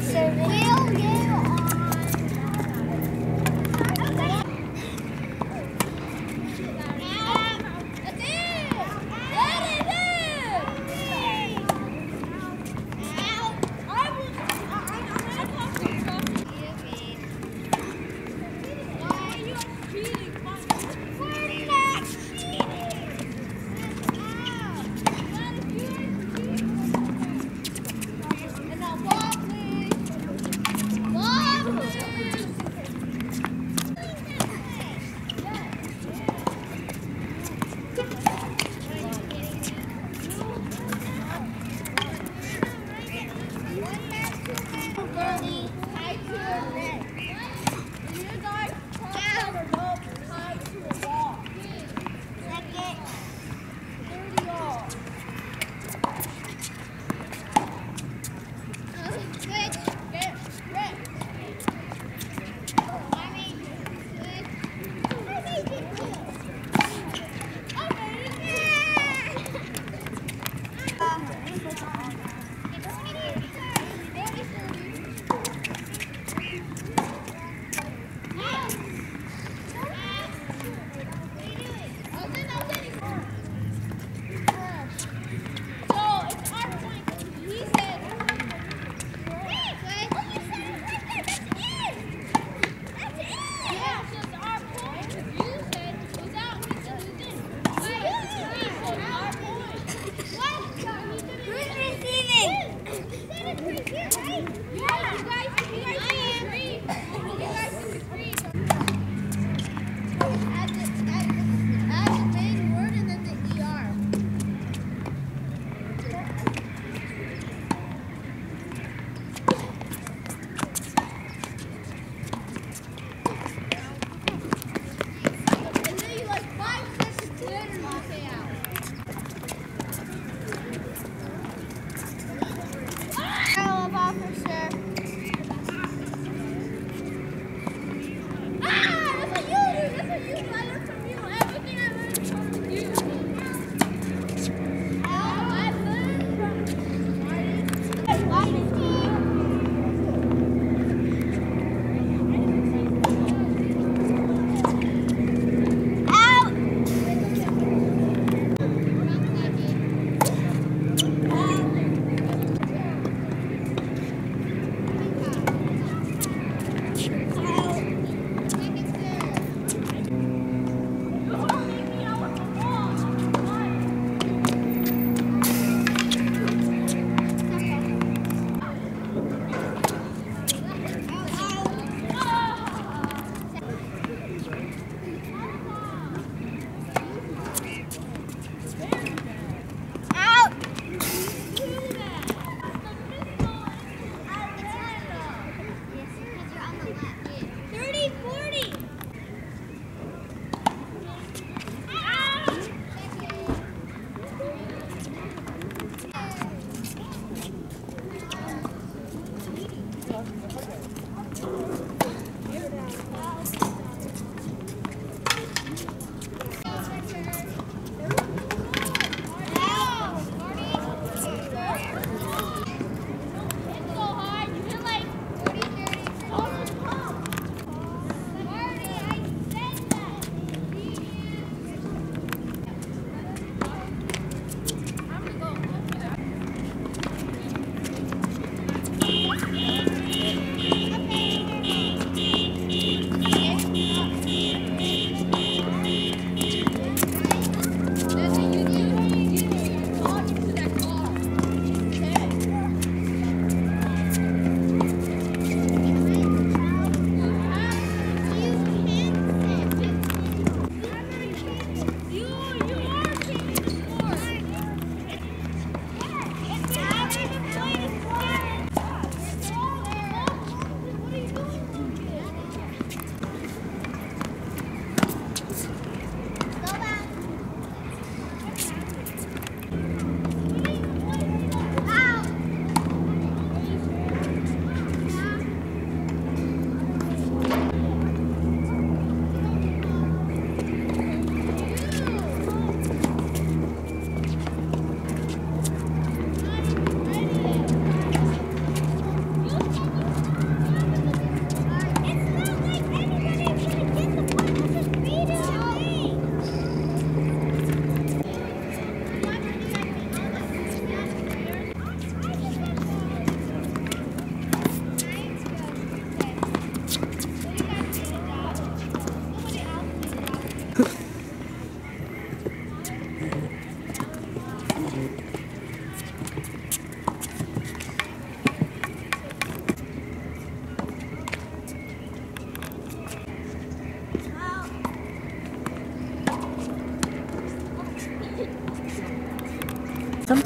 service.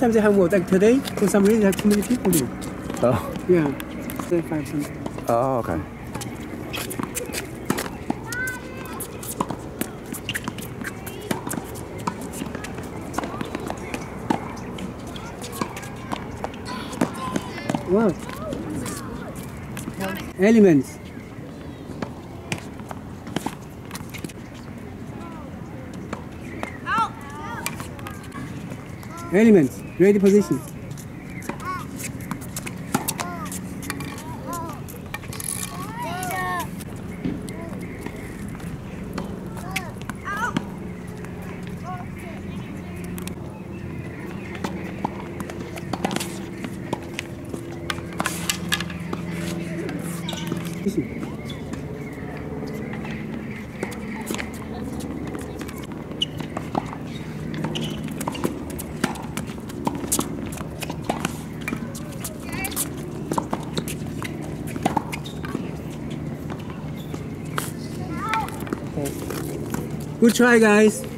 Sometimes they have more. Like today, for some reason, they have too many people here. Oh. Yeah. Say five something. Oh, okay. What? Elements. Elements. Ready position. Try, guys.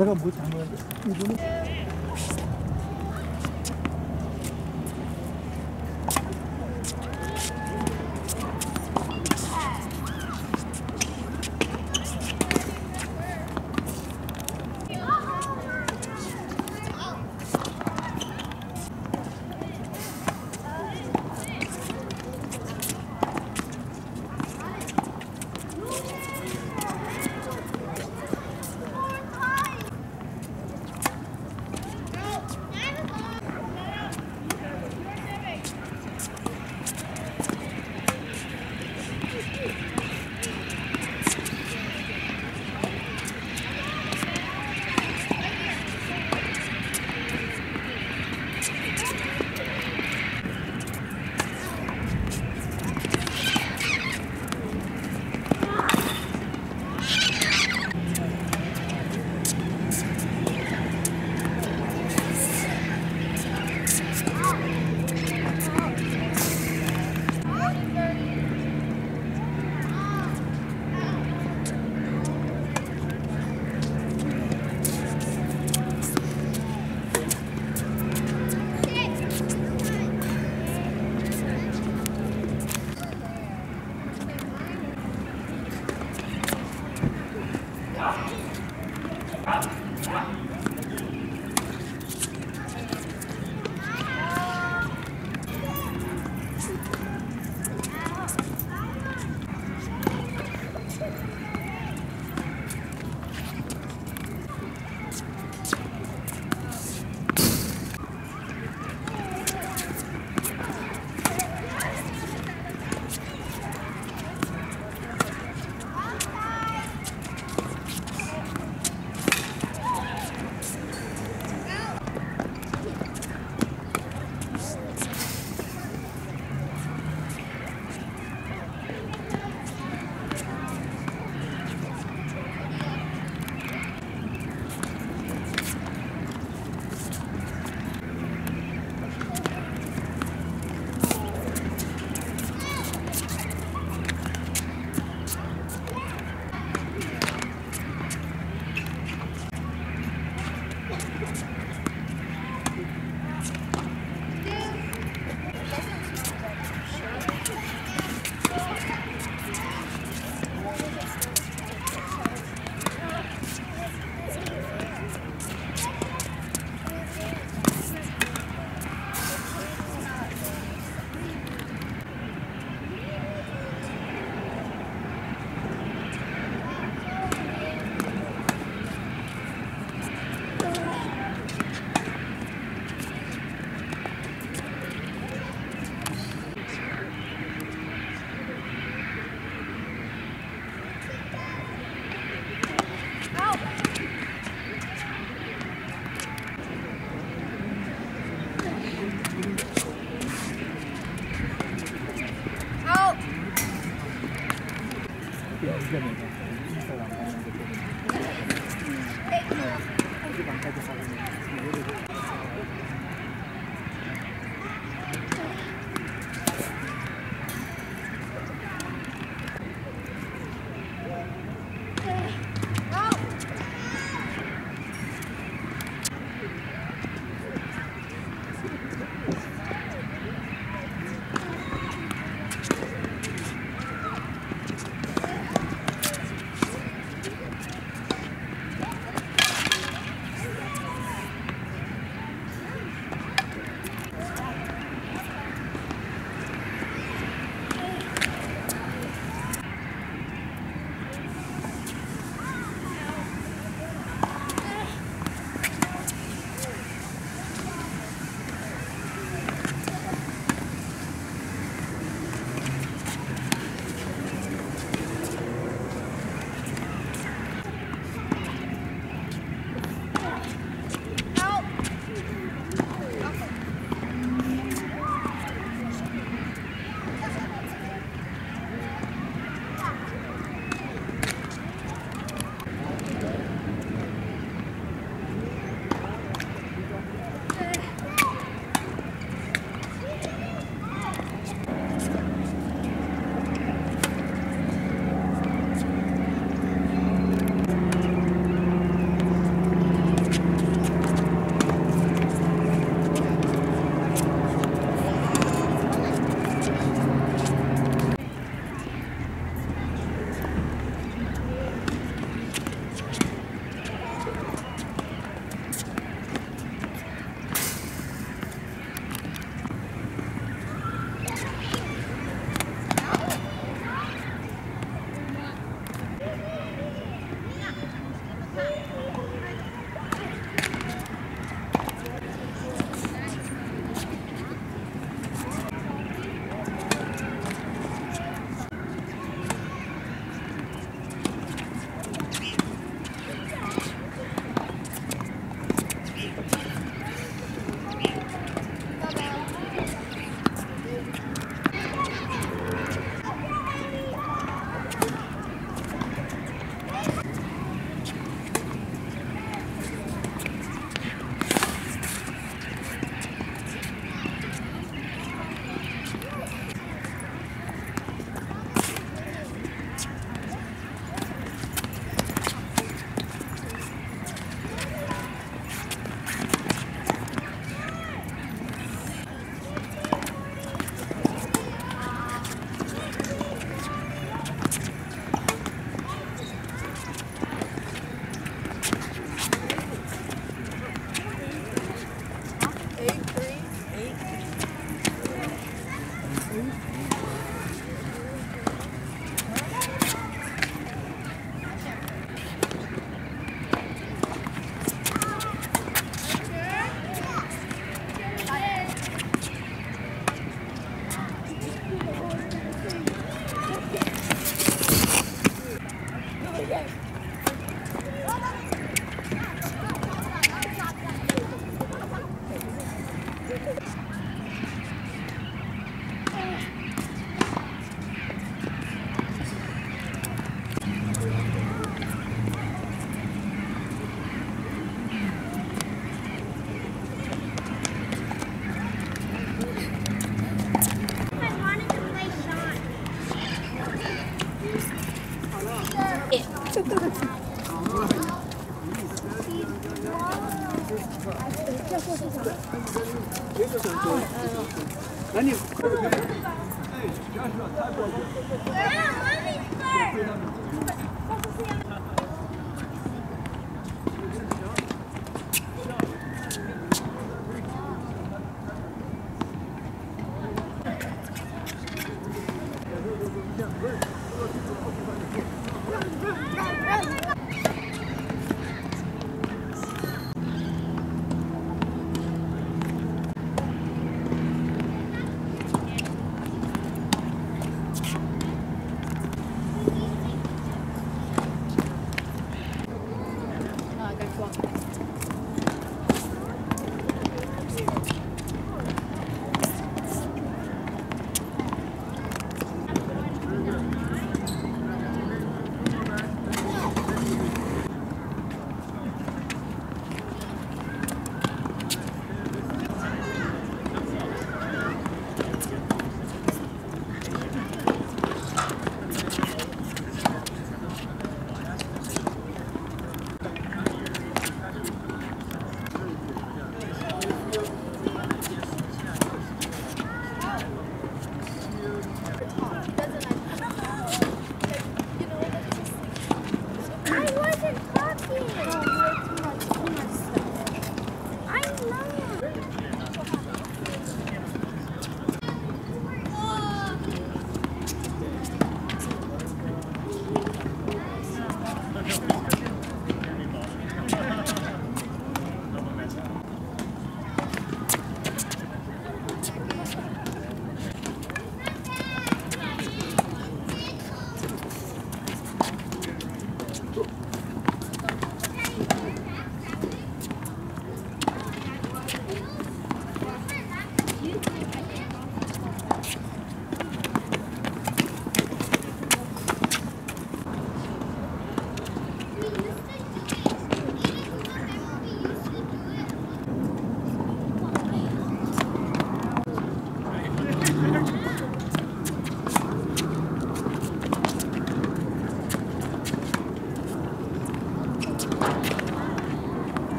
내가 뭐잘